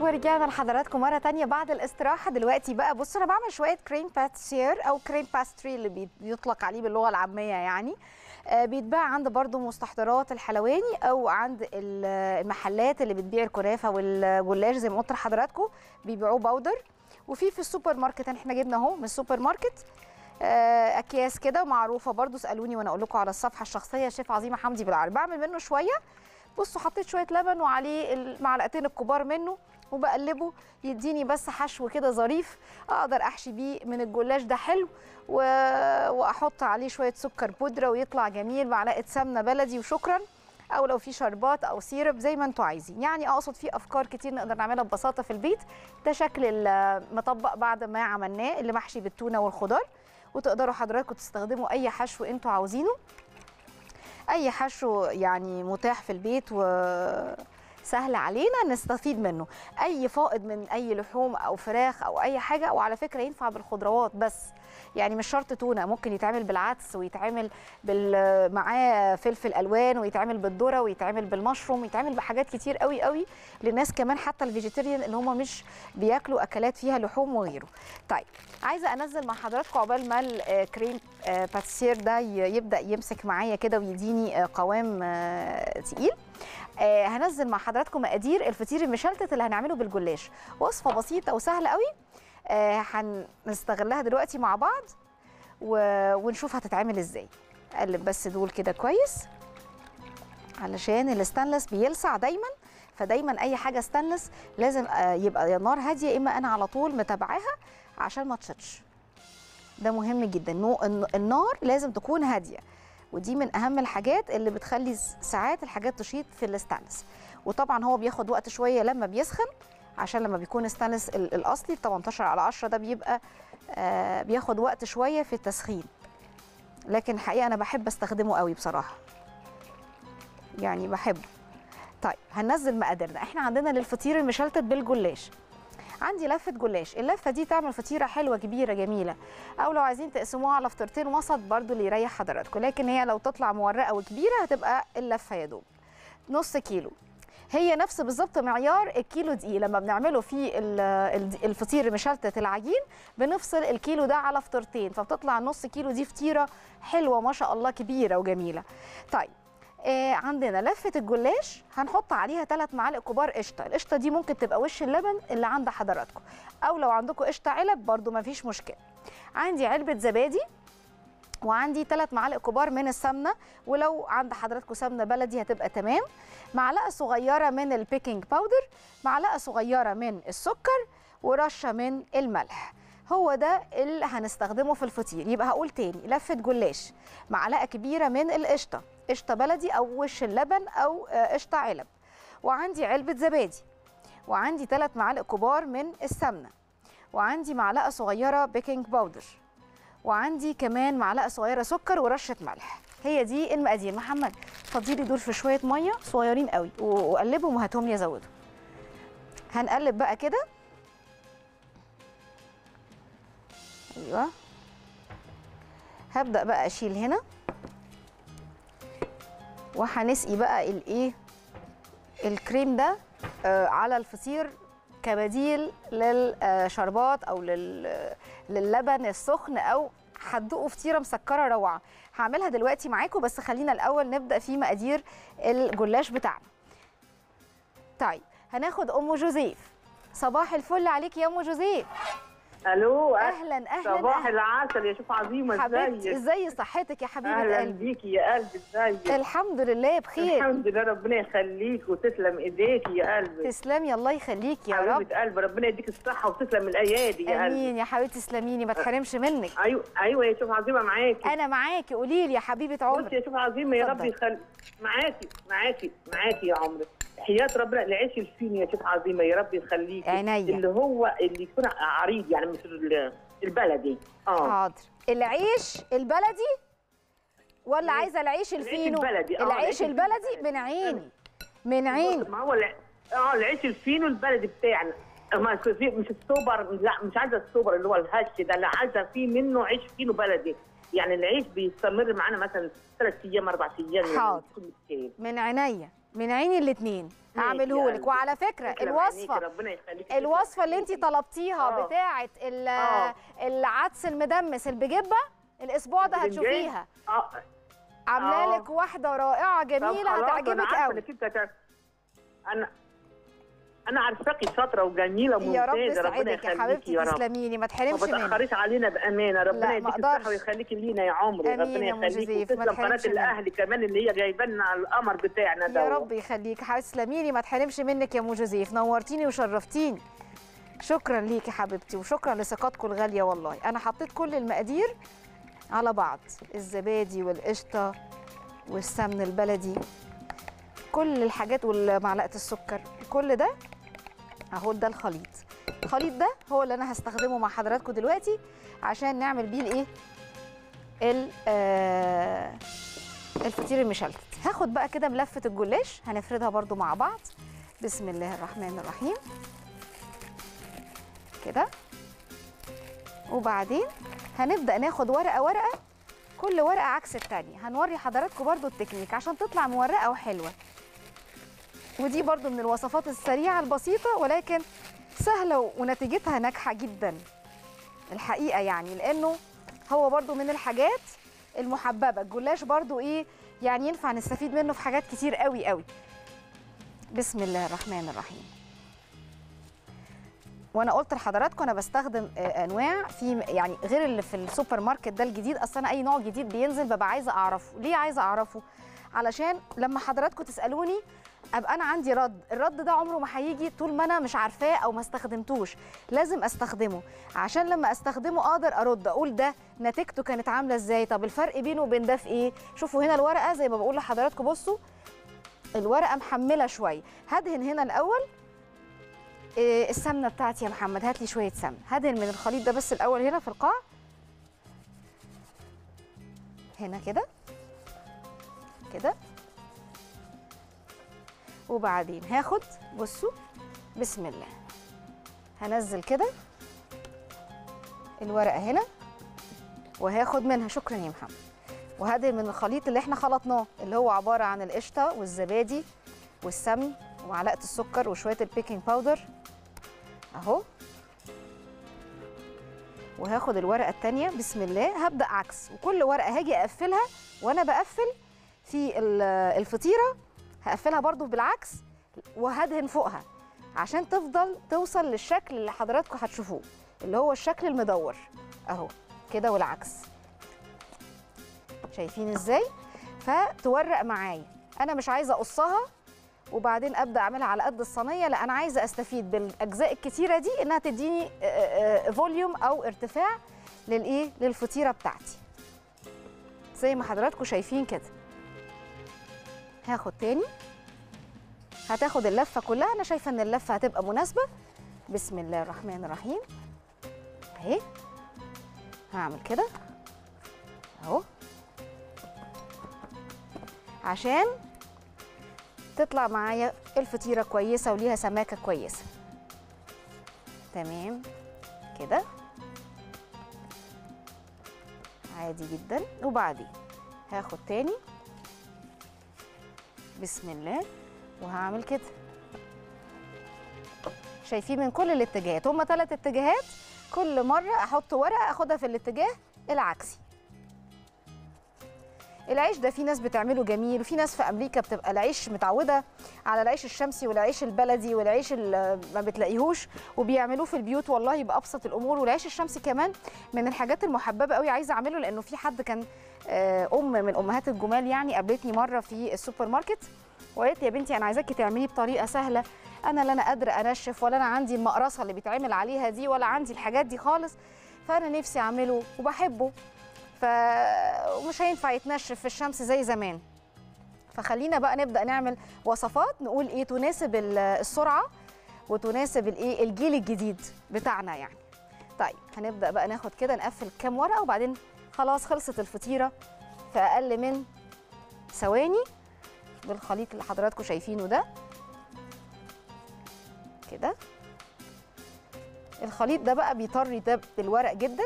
ورجعنا لحضراتكم مرة تانية بعد الاستراحة. دلوقتي بقى بصوا أنا بعمل شوية crème pâtissière أو cream pastry اللي بي- بيطلق عليه باللغة العامية يعني. آه، بيتباع عند برضو مستحضرات الحلواني أو عند ال- المحلات اللي بتبيع الكنافة والجلاش زي ما قلت لحضراتكم. بيبيعوه powder وفي في السوبر ماركت إحنا جبنا أهو من السوبر ماركت آه، أكياس كده معروفه برضو اسالوني وأنا أقول لكم على الصفحة الشخصية شيف عظيمه حمدي بالعربي. بعمل منه شوية. بصوا حطيت شوية لبن وعليه المعلقتين الكبار منه. وبقلبه يديني بس حشو كده ظريف أقدر أحشي بيه من الجلاش. ده حلو. و... وأحط عليه شوية سكر بودرة ويطلع جميل معلقه سمنة بلدي وشكرا. أو لو في شربات أو سيرب زي ما أنتوا عايزين. يعني أقصد في أفكار كتير نقدر نعملها ببساطة في البيت. ده شكل المطبق بعد ما عملناه اللي محشي بالتونة والخضار. وتقدروا حضراتكم تستخدموا أي حشو أنتوا عاوزينه. أي حشو يعني متاح في البيت وسهل علينا نستفيد منه. أي فائض من أي لحوم أو فراخ أو أي حاجة وعلى فكرة ينفع بالخضروات بس. يعني مش شرط تونة ممكن يتعمل بالعدس ويتعمل بال... معاه فلفل ألوان ويتعمل بالذرة ويتعمل بالمشروم ويتعمل بحاجات كتير قوي قوي للناس كمان حتى الفيجيتيريان اللي هم مش بياكلوا أكلات فيها لحوم وغيره. طيب عايزة أنزل مع حضراتكم عقبال ما الكريم pâtissière ده يبدأ يمسك معايا كده ويديني آه، قوام آه، تقيل. آه، هنزل مع حضراتكم مقادير الفطير المشلتت اللي هنعمله بالجلاش. وصفة بسيطة وسهلة قوي. آه، هنستغلها دلوقتي مع بعض و- ونشوف هتتعمل إزاي. اقلب بس دول كده كويس. علشان الستانلس بيلسع دايما فدايما أي حاجة ستانلس لازم آه، يبقى نار هادية إما أنا على طول متابعاها عشان ما تشطش ده مهم جدا. النار لازم تكون هادية. ودي من أهم الحاجات اللي بتخلي ساعات الحاجات تشيط في الستانلس. وطبعا هو بياخد وقت شوية لما بيسخن عشان لما بيكون ستانلس ال- الأصلي 18 على 10 ده بيبقى آه، بياخد وقت شوية في التسخين. لكن الحقيقة أنا بحب أستخدمه قوي بصراحة. يعني بحبه. طيب هننزل مقاديرنا. إحنا عندنا للفطير المشلتت بالجلاش. عندي لفة جلاش. اللفة دي تعمل فطيرة حلوة كبيرة جميلة. أو لو عايزين تقسموها على فطيرتين وسط برضو اللي يريح حضراتكم. لكن هي لو تطلع مورقة وكبيرة هتبقى اللفة يا دوب. نص كيلو. هي نفس بالظبط معيار الكيلو دقيق. لما بنعمله في ال- ال- الفطير مشلتت العجين بنفصل الكيلو ده على فطيرتين فبتطلع نص كيلو دي فطيرة حلوة ما شاء الله كبيرة وجميلة. طيب آه عندنا لفة الجلاش هنحط عليها ثلاث معالق كبار قشطة. القشطة دي ممكن تبقى وش اللبن اللي عند حضراتكم. أو لو عندكم قشطة علب برضو ما فيش مشكلة. عندي علبة زبادي وعندي ثلاث معالق كبار من السمنة. ولو عند حضراتكم سمنة بلدي هتبقى تمام. معلقة صغيرة من ال baking powder معلقة صغيرة من السكر ورشة من الملح. هو ده اللي هنستخدمه في الفطير. يبقى هقول تاني لفة جلاش معلقة كبيرة من القشطة. قشطة بلدي أو وش اللبن أو آه، قشطة علب. وعندي علبة زبادي. وعندي ثلاث معالق كبار من السمنة. وعندي معلقة صغيرة بيكنج باودر وعندي كمان معلقة صغيرة سكر ورشة ملح. هي دي المقادير. محمد فضيلي دول في شوية مية صغيرين قوي. وقلبهم وهاتهم لي أزودهم. هنقلب بقى كده. أيوه. هبدأ بقى أشيل هنا. وهنسقي بقى الايه الكريم ده آه، على الفطير كبديل للشربات أو لل- للبن السخن أو هتدوقوا فطيرة مسكرة روعة. هعملها دلوقتي معاكم بس خلينا الأول نبدأ في مقادير الجلاش بتاعنا. طيب هناخد أم جوزيف. صباح الفل عليك يا أم جوزيف. ألو أهلا أهلا صباح أهلاً. العسل يا شوف عظيمة حبيبتي ازيك إزاي صحتك يا حبيبة أهلا قلبي؟ بيكي يا قلبي ازيك الحمد لله بخير. الحمد لله ربنا يخليك وتسلم ايديك يا قلبي. تسلمي الله يخليك يا رب. حبيبة قلبي ربنا يديك الصحة وتسلم الأيادي يا قلبي. آمين يا حبيبتي تسلميني ما تحرمش منك. أيوه أيوه يا شيف عظيمة معاكي. أنا معاكي قولي لي يا حبيبة بصي عمري يا شيف عظيمة يا رب اتفضل. يخلي معاكي معاكي معاكي يا عمري. حياة ربنا العيش الفينو يا شيف عظيمه يا رب يخليكي عينيا. اللي هو اللي يكون عريض يعني مش ال- البلدي. آه. حاضر. العيش البلدي؟ ولا العيش- عايزة العيش الفينو؟ البلدي، آه، العيش البلدي. من عيني من عيني ما هو آه العيش الفينو البلدي بتاعنا. ما في مش السوبر لا مش عايزة السوبر اللي هو الهش ده لا عايزة فيه منه عيش فينو بلدي. يعني العيش بيستمر معانا مثلا ثلاث أيام أربع أيام يعني حاضر. من عينيا. من عيني الاثنين هعمله لك قلبي. وعلى فكرة عينيكي، الوصفة يخليك الوصفة اللي انت طلبتيها آه. بتاعه آه. العدس المدمس البجبة الأسبوع ده؟ هتشوفيها آه عامله آه. لك واحدة رائعة جميلة هتعجبك قوي أنا أنا عارفاكي شاطرة وجميلة وممتازه يا رب ربنا يخليكي حبيبتي يا رب. تسلمي لي ما ما تحرمش منك بتأخريش علينا بأمانة ربنا ما يديك أقدرش. الصحه ويخليكي لينا يا عمري ربنا يخليكي ما وتسلم قناة. الاهلي كمان اللي هي جايبانا على القمر بتاعنا ده. يا رب يخليك. حبيبتي تسلمي لي ما تحرمش منك يا أم جوزيف. نورتيني وشرفتيني. شكرا ليكي حبيبتي وشكرا لثقتكم الغالية والله. أنا حطيت كل المقادير على بعض. الزبادي والقشطة والسمن البلدي. كل الحاجات ومعلقه السكر. كل ده أهو ده الخليط. الخليط ده هو اللي أنا هستخدمه مع حضراتكم دلوقتي عشان نعمل بيه الإيه؟ ال- آه، الفطير المشلتت. هاخد بقى كده ملفه الجلاش هنفردها برضو مع بعض. بسم الله الرحمن الرحيم. كده. وبعدين هنبدأ ناخد ورقة ورقة كل ورقة عكس التانية. هنوري حضراتكم برضو التكنيك عشان تطلع مورقة وحلوة. ودي برضو من الوصفات السريعة البسيطة ولكن سهلة ونتيجتها ناجحة جدا. الحقيقة يعني لأنه هو برضو من الحاجات المحببة. الجلاش برضو إيه يعني ينفع نستفيد منه في حاجات كتير قوي قوي. بسم الله الرحمن الرحيم. وأنا قلت لحضراتكم أنا بستخدم آه، أنواع في يعني غير اللي في السوبر ماركت ده الجديد. أصل أنا أي نوع جديد بينزل ببقى عايزة أعرفه. ليه عايزة أعرفه؟ علشان لما حضراتكم تسألوني أبقى أنا عندي رد. الرد ده عمره ما هيجي طول ما أنا مش عارفاه أو ما استخدمتوش. لازم أستخدمه. عشان لما أستخدمه أقدر أرد. أقول ده نتيجته كانت عاملة إزاي. طب الفرق بينه وبين ده في إيه؟ شوفوا هنا الورقة زي ما بقول لحضراتكم. بصوا الورقة محملة شوية. هدهن هنا الأول. إيه السمنة بتاعتي يا محمد. هات لي شوية سمنة. هدهن من الخليط ده بس الأول هنا في القاع. هنا كده. كده. وبعدين هاخد بصوا بسم الله. هنزل كده الورقة هنا وهاخد منها شكرا يا محمد. وهدهن من الخليط اللي إحنا خلطناه اللي هو عبارة عن القشطة والزبادي والسمن ومعلقه السكر وشوية ال baking powder أهو. وهاخد الورقة التانية بسم الله. هبدأ عكس. وكل ورقة هاجي أقفلها وأنا بقفل في ال- الفطيرة هقفلها برضو بالعكس وهدهن فوقها عشان تفضل توصل للشكل اللي حضراتكم هتشوفوه اللي هو الشكل المدور أهو كده والعكس. شايفين إزاي؟ فتورق معايا. أنا مش عايزة أقصها وبعدين أبدأ أعملها على قد الصينية لا أنا عايزة أستفيد بالأجزاء الكتيرة دي إنها تديني فوليوم أو ارتفاع للإيه؟ للفطيرة بتاعتي. زي ما حضراتكم شايفين كده. هاخد تاني. هتاخد اللفة كلها. أنا شايفة إن اللفة هتبقى مناسبة. بسم الله الرحمن الرحيم. أهي. هعمل كده. أهو. عشان تطلع معايا الفطيرة كويسة وليها سماكة كويسة. تمام. كده. عادي جدا. وبعدين هاخد تاني. بسم الله وهعمل كده. شايفين من كل الاتجاهات هما ثلاث اتجاهات. كل مرة أحط ورقة أخدها في الاتجاه العكسي. العيش ده في ناس بتعمله جميل وفي ناس في أمريكا بتبقى العيش متعودة على العيش الشمسي والعيش البلدي والعيش اللي ما بتلاقيهوش وبيعملوه في البيوت والله بأبسط الأمور. والعيش الشمسي كمان من الحاجات المحببة قوي عايزة أعمله لأنه في حد كان أم من أمهات الجمال يعني قابلتني مرة في السوبر ماركت وقالت يا بنتي أنا عايزاكي تعمليه بطريقة سهلة. أنا لا أنا قادرة أنشف ولا أنا عندي المقرصة اللي بيتعمل عليها دي ولا عندي الحاجات دي خالص. فأنا نفسي أعمله وبحبه. فمش هينفع يتنشف في الشمس زي زمان. فخلينا بقى نبدأ نعمل وصفات نقول إيه تناسب ال- السرعة وتناسب الايه الجيل الجديد بتاعنا يعني. طيب هنبدأ بقى ناخد كده نقفل كام ورقة وبعدين خلاص خلصت الفطيرة في أقل من ثواني. بالخليط اللي حضراتكم شايفينه ده. كده. الخليط ده بقى بيطري ده الورق جدا.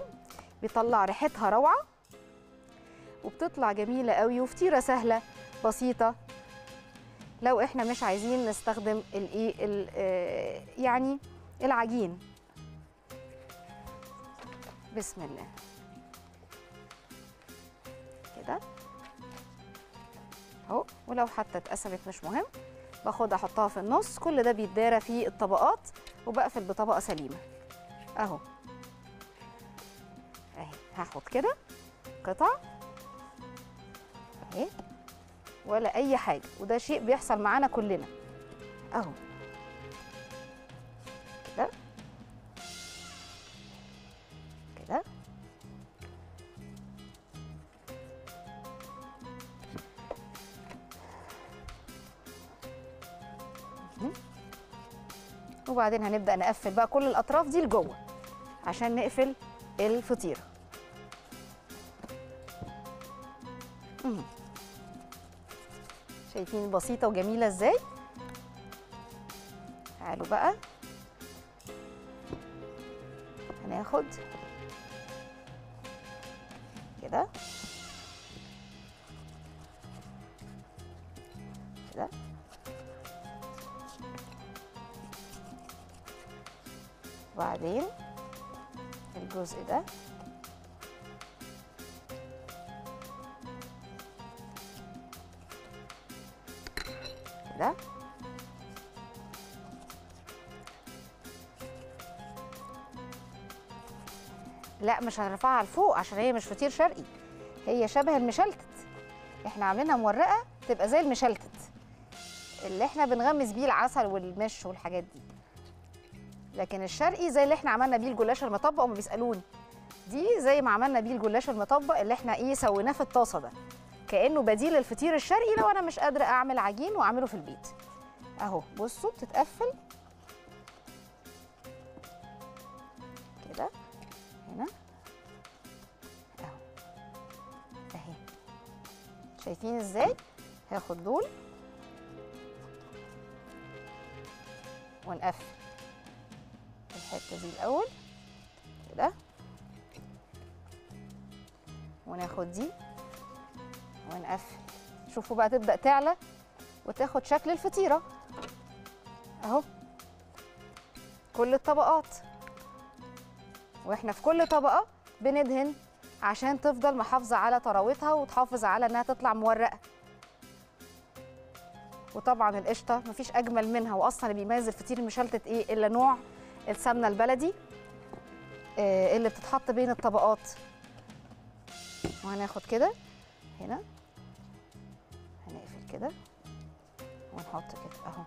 بيطلع ريحتها روعة. وبتطلع جميلة قوي وفطيرة سهلة بسيطة. لو إحنا مش عايزين نستخدم الايه ال- آه، يعني العجين. بسم الله. كده. أهو ولو حتى اتقسمت مش مهم. باخد أحطها في النص. كل ده بيتدارى في الطبقات وبقفل بطبقة سليمة. أهو. أهي هاخد كده قطع. أهي. ولا أي حاجة. وده شيء بيحصل معانا كلنا. أهو. كده. كده. وبعدين هنبدأ نقفل بقى كل الأطراف دي لجوه عشان نقفل الفطيرة. شايفين بسيطة وجميلة إزاي؟ تعالوا بقى. هناخد كده. كده. وبعدين الجزء ده كده. لا مش هنرفعها لفوق عشان هي مش فطير شرقي هي شبه المشلتت. إحنا عاملينها مورقة تبقى زي المشلتت اللي إحنا بنغمس بيه العسل والمش والحاجات دي. لكن الشرقي زي اللي إحنا عملنا بيه الجلاش المطبق وما بيسألوني دي زي ما عملنا بيه الجلاش المطبق اللي إحنا إيه سويناه في الطاسة ده كأنه بديل الفطير الشرقي لو أنا مش قادرة أعمل عجين وأعمله في البيت. أهو بصوا بتتقفل. كده هنا. أهو أهي. شايفين إزاي؟ هاخد دول. ونقفل. دي الأول. كده. وناخد دي. ونقفل. شوفوا بقى تبدأ تعلى وتاخد شكل الفطيرة. أهو. كل الطبقات. وإحنا في كل طبقة بندهن عشان تفضل محافظة على طراوتها وتحافظ على إنها تطلع مورقة. وطبعا القشطة مفيش أجمل منها واصلا اللي بيميز الفطير المشلتت إيه إلا نوع. السمنة البلدي آه، اللي بتتحط بين الطبقات. وهناخد كده هنا هنقفل كده ونحط كده أهو.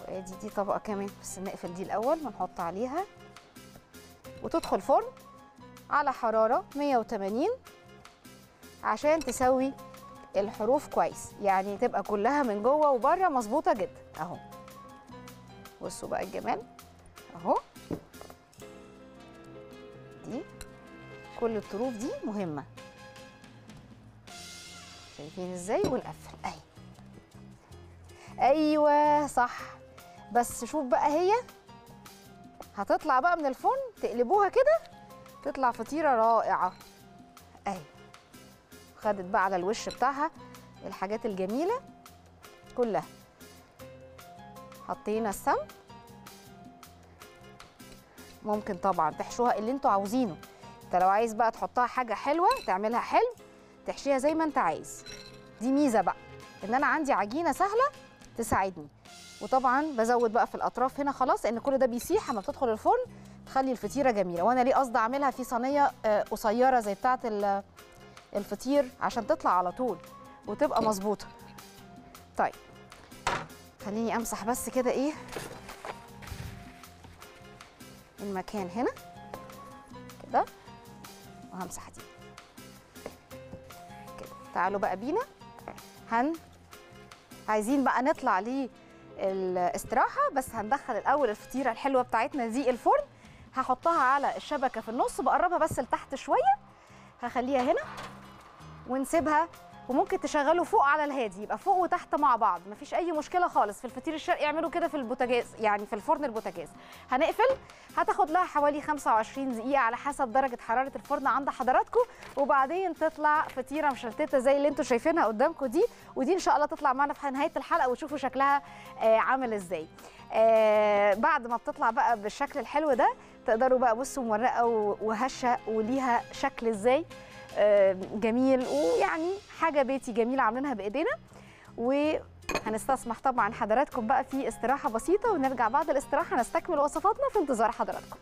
وآدي دي طبقة كمان بس نقفل دي الأول ونحط عليها. وتدخل فرن على حرارة 180 عشان تسوي الحروف كويس يعني تبقى كلها من جوه وبره مظبوطة جدا. اهو. بصوا بقى الجمال. اهو. دي. كل الطروف دي مهمة. شايفين إزاي؟ ونقفل اهي. أيوه صح. بس شوف بقى هي. هتطلع بقى من الفرن تقلبوها كده تطلع فطيرة رائعة. اهي. خدت بقى على الوش بتاعها الحاجات الجميلة كلها. حطينا السمن. ممكن طبعا تحشوها اللي أنتوا عاوزينه. انت لو عايز بقى تحطها حاجة حلوة تعملها حلو تحشيها زي ما انت عايز. دي ميزة بقى ان أنا عندي عجينة سهلة تساعدني. وطبعا بزود بقى في الأطراف هنا خلاص لأن كل ده بيسيح اما بتدخل الفرن تخلي الفطيرة جميلة. وأنا ليه قصدي اعملها في صينية آه، قصيرة زي بتاعه ال- الفطير عشان تطلع على طول وتبقى مظبوطة. طيب. خليني امسح بس كده إيه المكان هنا كده وهمسح دي. كده. تعالوا بقى بينا. هن عايزين بقى نطلع للاستراحه بس هندخل الأول الفطيرة الحلوة بتاعتنا دي الفرن. هحطها على الشبكة في النص بقربها بس لتحت شوية. هخليها هنا ونسيبها وممكن تشغله فوق على الهادي يبقى فوق وتحت مع بعض مفيش أي مشكلة خالص. في الفطير الشرقي اعملوا كده في البوتاجاز يعني في الفرن البوتاجاز. هنقفل هتاخد لها حوالي 25 دقيقة على حسب درجة حرارة الفرن عند حضراتكم. وبعدين تطلع فطيرة مشلتتة زي اللي أنتم شايفينها قدامكم دي. ودي إن شاء الله تطلع معانا في نهاية الحلقة وتشوفوا شكلها آه عامل إزاي. آه بعد ما بتطلع بقى بالشكل الحلو ده تقدروا بقى بصوا مورقة وهشة وليها شكل إزاي. جميل. ويعني حاجة بيتي جميلة عاملينها بإيدينا. وهنستسمح طبعا حضراتكم بقى في استراحة بسيطة ونرجع بعد الاستراحة نستكمل وصفاتنا في انتظار حضراتكم.